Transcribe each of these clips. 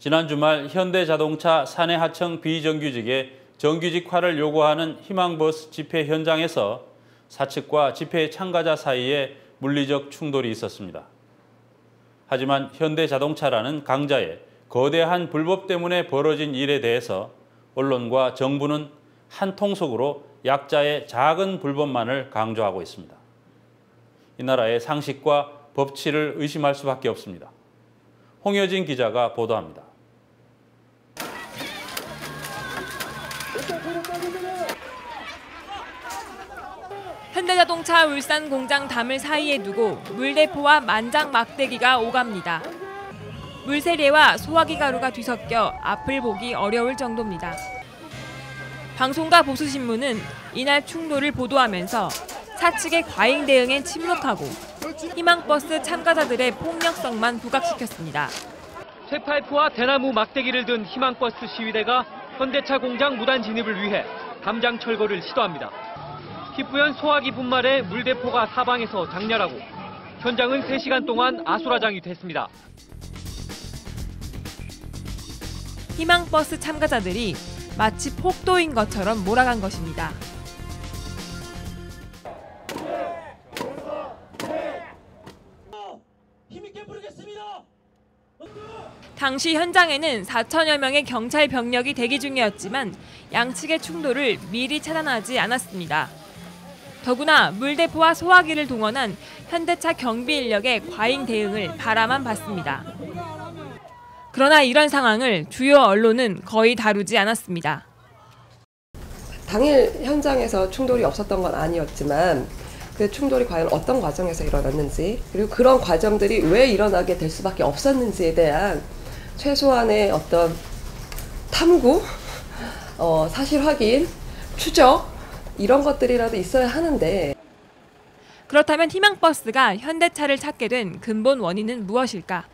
지난 주말 현대자동차 사내 하청 비정규직의 정규직화를 요구하는 희망버스 집회 현장에서 사측과 집회 참가자 사이에 물리적 충돌이 있었습니다. 하지만 현대자동차라는 강자의 거대한 불법 때문에 벌어진 일에 대해서 언론과 정부는 한 통속으로 약자의 작은 불법만을 강조하고 있습니다. 이 나라의 상식과 법치를 의심할 수밖에 없습니다. 홍여진 기자가 보도합니다. 현대자동차 울산 공장 담을 사이에 두고 물대포와 만장 막대기가 오갑니다. 물세례와 소화기 가루가 뒤섞여 앞을 보기 어려울 정도입니다. 방송과 보수신문은 이날 충돌을 보도하면서 사측의 과잉 대응에 침묵하고 희망버스 참가자들의 폭력성만 부각시켰습니다. 쇠파이프와 대나무 막대기를 든 희망버스 시위대가 현대차 공장 무단 진입을 위해 담장 철거를 시도합니다. 희뿌연 소화기 분말에 물대포가 사방에서 장렬하고 현장은 3시간 동안 아수라장이 됐습니다. 희망버스 참가자들이 마치 폭도인 것처럼 몰아간 것입니다. 당시 현장에는 4천여 명의 경찰 병력이 대기 중이었지만 양측의 충돌을 미리 차단하지 않았습니다. 더구나 물대포와 소화기를 동원한 현대차 경비 인력의 과잉 대응을 바라만 봤습니다. 그러나 이런 상황을 주요 언론은 거의 다루지 않았습니다. 당일 현장에서 충돌이 없었던 건 아니었지만 그 충돌이 과연 어떤 과정에서 일어났는지 그리고 그런 과정들이 왜 일어나게 될 수밖에 없었는지에 대한 최소한의 어떤 탐구, 어, 사실 확인, 추적 이런 것들이라도 있어야 하는데 그렇다면 희망버스가 현대차를 찾게 된 근본 원인은 무엇일까?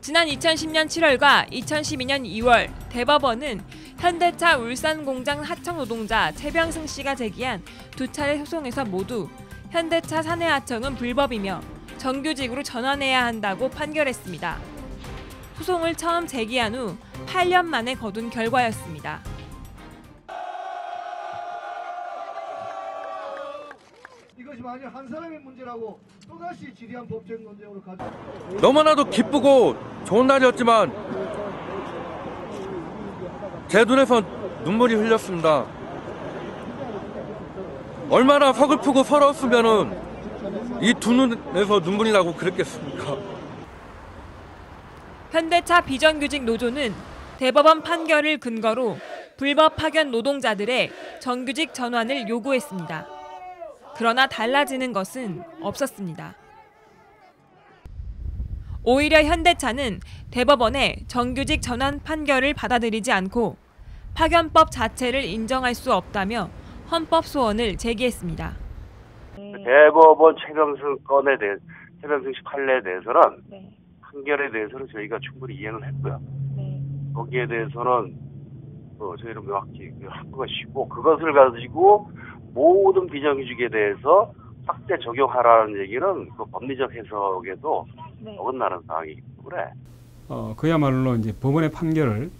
지난 2010년 7월과 2012년 2월 대법원은 현대차 울산 공장 하청 노동자 최병승 씨가 제기한 두 차례 소송에서 모두 현대차 사내 하청은 불법이며 정규직으로 전환해야 한다고 판결했습니다. 소송을 처음 제기한 후 8년 만에 거둔 결과였습니다. 것이 만약 한 사람의 문제라고 또다시 지리한 법적 논쟁으로 가져. 너무나도 기쁘고 좋은 날이었지만 제 눈에서 눈물이 흘렸습니다. 얼마나 서글프고 서러웠으면은 이 두 눈에서 눈물이 나고 그랬겠습니까? 현대차 비정규직 노조는 대법원 판결을 근거로 불법 파견 노동자들의 정규직 전환을 요구했습니다. 그러나 달라지는 것은 없었습니다. 오히려 현대차는 대법원의 정규직 전환 판결을 받아들이지 않고 파견법 자체를 인정할 수 없다며 헌법 소원을 제기했습니다. 대법원 최병승 건에 대해 최병승 씨 판례에 대해서는 네. 판결에 대해서는 저희가 충분히 이해는 했고요. 네. 거기에 대해서는 어, 저희는 명확히 한 것이고 그것을 가지고 모든 비정규직에 대해서 확대 적용하라는 얘기는 그 법리적 해석에도 네. 어긋나는 상황이기 때문에 어, 그야말로 이제 법원의 판결을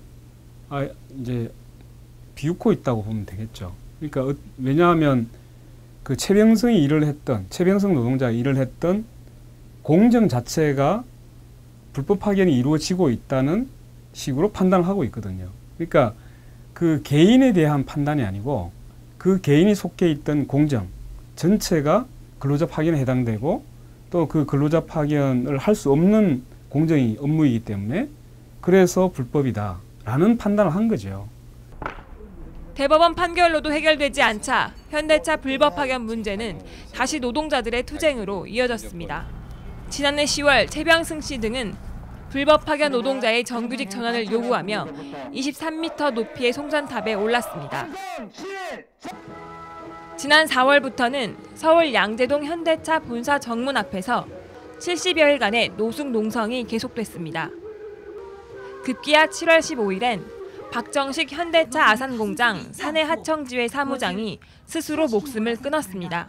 아, 이제 비웃고 있다고 보면 되겠죠. 그러니까 어, 왜냐하면 그 최병성이 일을 했던 최병성 노동자가 일을 했던 공정 자체가 불법 파견이 이루어지고 있다는 식으로 판단하고 있거든요. 그러니까 그 개인에 대한 판단이 아니고 그 개인이 속해 있던 공정 전체가 근로자 파견에 해당되고 또 그 근로자 파견을 할 수 없는 공정이 업무이기 때문에 그래서 불법이다라는 판단을 한 거죠. 대법원 판결로도 해결되지 않자 현대차 불법 파견 문제는 다시 노동자들의 투쟁으로 이어졌습니다. 지난해 10월 최병승 씨 등은 불법 파견 노동자의 정규직 전환을 요구하며 23m 높이의 송전탑에 올랐습니다. 지난 4월부터는 서울 양재동 현대차 본사 정문 앞에서 70여일간의 노숙 농성이 계속됐습니다. 급기야 7월 15일엔 박정식 현대차 아산공장 사내 하청지회 사무장이 스스로 목숨을 끊었습니다.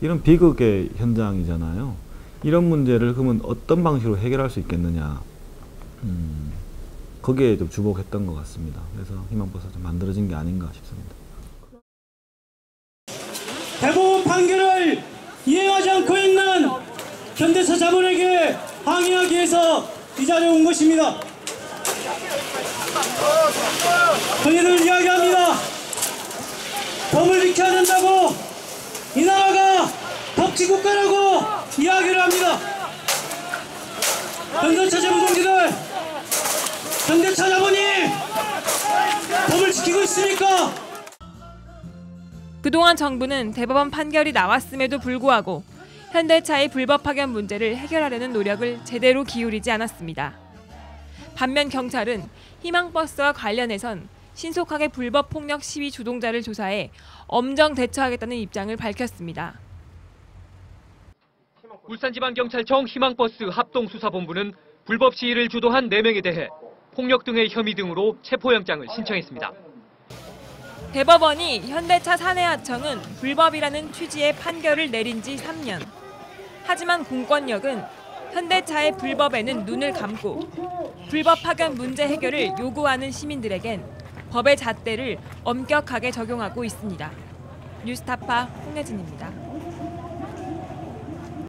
이런 비극의 현장이잖아요. 이런 문제를 그러면 어떤 방식으로 해결할 수 있겠느냐. 음, 거기에 좀 주목했던 것 같습니다. 그래서 희망버스가 좀 만들어진 게 아닌가 싶습니다. 대법원 판결을 이행하지 않고 있는 현대차 자본에게 항의하기 위해서 이 자리에 온 것입니다. 저희들 이야기합니다. 법을 지켜야 된다고 이 나라가 법치국가라고 이야기를 합니다. 현대차 자본공지들 현대차 자본이 법을 지키고 있습니까? 그동안 정부는 대법원 판결이 나왔음에도 불구하고 현대차의 불법 파견 문제를 해결하려는 노력을 제대로 기울이지 않았습니다. 반면 경찰은 희망버스와 관련해선 신속하게 불법 폭력 시위 주동자를 조사해 엄정 대처하겠다는 입장을 밝혔습니다. 울산지방경찰청 희망버스 합동수사본부는 불법 시위를 주도한 4명에 대해 폭력 등의 혐의 등으로 체포영장을 신청했습니다. 대법원이 현대차 사내하청은 불법이라는 취지의 판결을 내린 지 3년. 하지만 공권력은 현대차의 불법에는 눈을 감고 불법 파견 문제 해결을 요구하는 시민들에겐 법의 잣대를 엄격하게 적용하고 있습니다. 뉴스타파 홍혜진입니다.